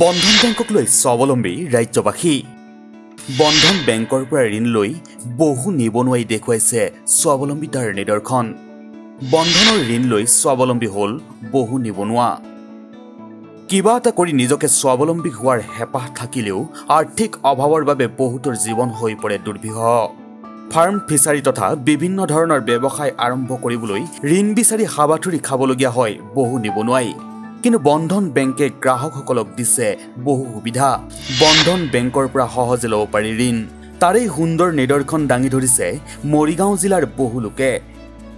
বন্ধন বেংকক লৈ স্বাৱলম্বী ৰাজ্যবাসী। বন্ধন বেংকৰ পৰা ঋণ লৈ বহু নিবনুৱাই দেখুৱাইছে স্বাৱলম্বিতাৰ নিদৰ্শন। বন্ধনৰ ঋণ লৈ স্বাৱলম্বী হ'ল বহু নিবনুৱা। কিবা এটা কৰি নিজকে স্বাৱলম্বী হোৱাৰ হেঁপাহ থাকিলেও আৰ্থিক অভাৱৰ বাবে বহুতৰ জীৱন হৈ পৰে দুৰ্বিহ ফাৰ্ম ফিচাৰী তথা বিভিন্ন ধৰণৰ ব্যৱসায় আৰম্ভ কৰিবলৈ ঋণ বিচাৰি হাবাথুৰি খাবলগীয়া হয় বহু নিবনুৱাই। কিন্তু বন্ধন বেংকে গ্ৰাহকসকলক দিছে বহু সুবিধা। বন্ধন বেংকৰ পৰা সহজে ল'ব পাৰি ঋণ। তাৰেই সুন্দৰ নিদৰ্শন দাঙি ধৰিছে মৰিগাঁও জিলাৰ বহু লোকে।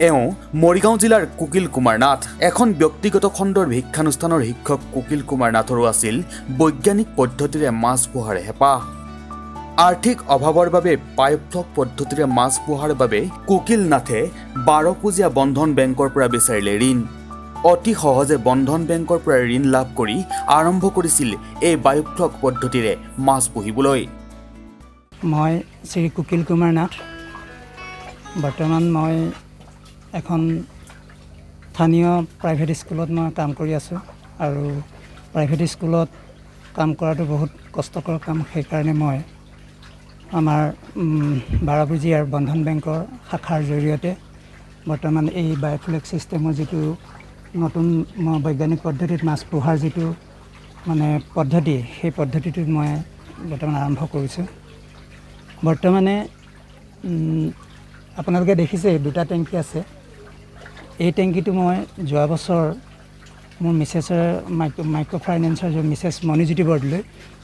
এওঁ মৰিগাঁও জিলাৰ কুকিল কুমাৰ নাথ এখন ব্যক্তিগত খণ্ডৰ শিক্ষানুষ্ঠানৰ শিক্ষক কুকিল কুমাৰ নাথৰো আছিল বৈজ্ঞানিক পদ্ধতিৰে মাছ পোহাৰ হেঁপাহ। আৰ্থিক অভাৱৰ বাবে পায়ফ্লক পদ্ধতিৰে মাছ পোহাৰ বাবে কুকিল নাথে বাৰপুজীয়া বন্ধন বেংকৰ পৰা বিচাৰিলে ঋণ। অতি সহজে বন্ধন বেংকৰ পৰা ঋণ লাভ কৰি আৰম্ভ কৰিছিল এই বায়ুফ্লক পদ্ধতিৰে মাছ পুহিবলৈ। মই শ্ৰী কুকিল কুমাৰ নাথ। বৰ্তমান মই এখন স্থানীয় প্ৰাইভেট স্কুলত মই কাম কৰি আছোঁ আৰু প্ৰাইভেট স্কুলত কাম কৰাটো বহুত কষ্টকৰ কাম সেইকাৰণে মই আমাৰ বাৰপুজীয়াৰ বন্ধন বেংকৰ শাখাৰ জৰিয়তে বৰ্তমান এই বায়'ফ্লেক ছিষ্টেমৰ যিটো নতুন বৈজ্ঞানিক পদ্ধতিত মাছ পোহাৰ যিটো মানে পদ্ধতি সেই পদ্ধতিটো মই বৰ্তমান আৰম্ভ কৰিছোঁ। বৰ্তমানে আপোনালোকে দেখিছে দুটা টেংকি আছে। এই টেংকিটো মই যোৱা বছৰ মোৰ মিছেছৰ মাইক্ৰ মাইক্ৰ' ফাইনেন্সৰ মিছেছ মণিজ্যোতি বৰদলৈ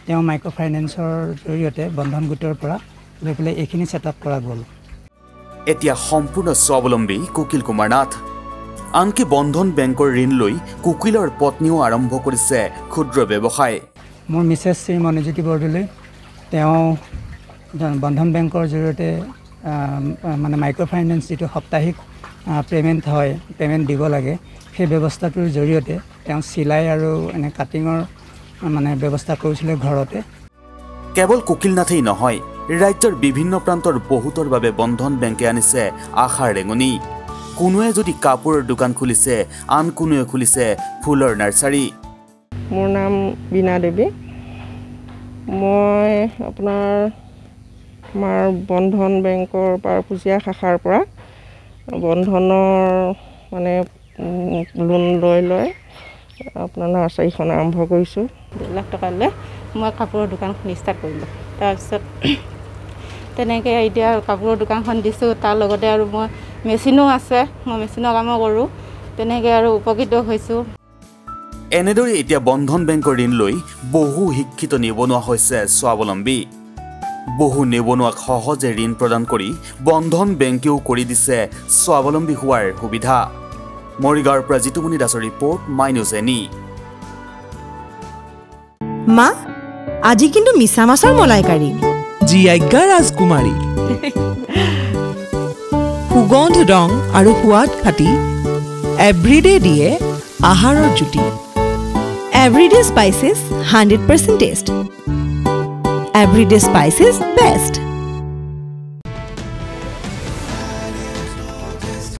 তেওঁ মাইক্ৰ' ফাইনেন্সৰ জৰিয়তে বন্ধন গোটৰ পৰা লৈ পেলাই এইখিনি ছেট আপ কৰা গ'ল। এতিয়া সম্পূৰ্ণ স্বাৱলম্বী কুকিল কুমাৰ নাথ আনকি বন্ধন বেংকৰ ঋণ লৈ কুকিলৰ পত্নীও আৰম্ভ কৰিছে ক্ষুদ্ৰ ব্যৱসায়। মোৰ মিছেছ শ্ৰী মণিজ্যোতি বৰদলৈ তেওঁ বন্ধন বেংকৰ জৰিয়তে মানে মাইক্ৰ' ফাইনেন্স যিটো সাপ্তাহিক পে'মেণ্ট হয় পে'মেণ্ট দিব লাগে সেই ব্যৱস্থাটোৰ জৰিয়তে তেওঁ চিলাই আৰু এনে কাটিঙৰ মানে ব্যৱস্থা কৰিছিলে ঘৰতে। কেৱল কুকিল নাথেই নহয় ৰাজ্যৰ বিভিন্ন প্ৰান্তৰ বহুতৰ বাবে বন্ধন বেংকে আনিছে আশাৰ ৰেঙনি। কোনোৱে যদি কাপোৰৰ দোকান খুলিছে আন কোনোৱে খুলিছে ফুলৰ নাৰ্চাৰী। মোৰ নাম বীণা দেৱী। মই আপোনাৰ আমাৰ বন্ধন বেংকৰ পাৰপুজীয়া শাখাৰ পৰা বন্ধনৰ মানে লোন লৈ লৈ আপোনাৰ নাৰ্চাৰীখন আৰম্ভ কৰিছোঁ। দুই লাখ টকা লৈ মই কাপোৰৰ দোকানখন ষ্টাৰ্ট কৰিলোঁ তাৰপিছত তেনেকৈ এতিয়া কাপোৰৰ দোকানখন দিছোঁ তাৰ লগতে আৰু মই মেচিনো আছে মই মেচিনৰ কামো কৰোঁ তেনেকৈ আৰু উপকৃত হৈছোঁ। এনেদৰে এতিয়া বন্ধন বেংকৰ ঋণ লৈ বহু শিক্ষিত নিবনুৱা হৈছে স্বাৱলম্বী। বহু নিবনুৱাক সহজে ঋণ প্ৰদান কৰি বন্ধন বেংকেও কৰি দিছে স্বাৱলম্বী হোৱাৰ সুবিধা। মৰিগাঁৱৰ পৰা জিতুমণি দাসৰ ৰিপৰ্ট মাই নিউজ এনি। মা আজি কিন্তু মিছা মাছৰ মলাইকাৰী। জি আজ্ঞা ৰাজকুমাৰী সুগন্ধ ৰং আৰু সোৱাদ ফাটি এভৰিডে দিয়ে আহাৰৰ জুতি। Everyday spices hundred percent taste everyday spices best